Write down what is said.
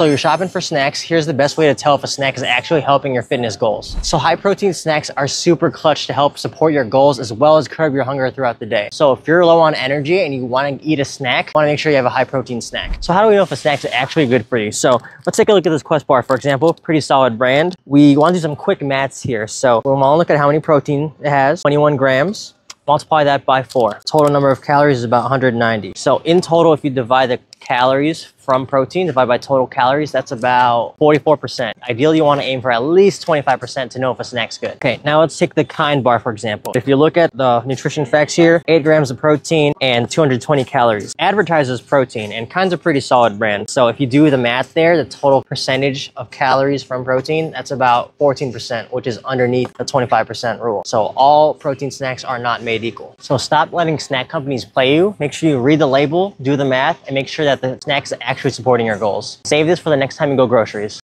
So you're shopping for snacks. Here's the best way to tell if a snack is actually helping your fitness goals. So high protein snacks are super clutch to help support your goals as well as curb your hunger throughout the day. So if you're low on energy and you want to eat a snack, want to make sure you have a high protein snack. So how do we know if a snack's actually good for you? So let's take a look at this Quest bar, for example, pretty solid brand. We want to do some quick maths here. So we want to look at how many protein it has, 21 grams multiply that by four. Total number of calories is about 190. So in total, if you divide the calories from protein divided by total calories, that's about 44%. Ideally, you want to aim for at least 25% to know if a snack's good. Okay, now let's take the Kind bar, for example. If you look at the nutrition facts here, 8 grams of protein and 220 calories. Advertises protein, and Kind's a pretty solid brand. So if you do the math there, the total percentage of calories from protein, that's about 14%, which is underneath the 25% rule. So all protein snacks are not made equal. So stop letting snack companies play you. Make sure you read the label, do the math, and make sure that the snacks actually supporting your goals. Save this for the next time you go groceries.